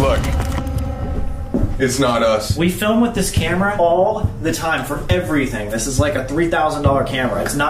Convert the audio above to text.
Look, it's not us. We film with this camera all the time for everything. This is like a $3,000 camera. It's not